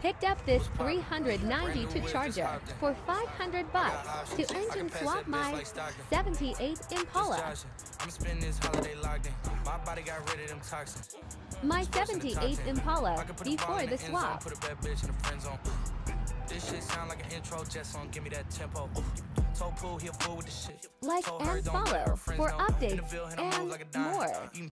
Picked up this 392 Charger for 500 bucks to engine swap my 78 Impala. My 78 Impala before the swap. This shit sound like an intro jet. Give me that tempo. Like and follow for updates and more.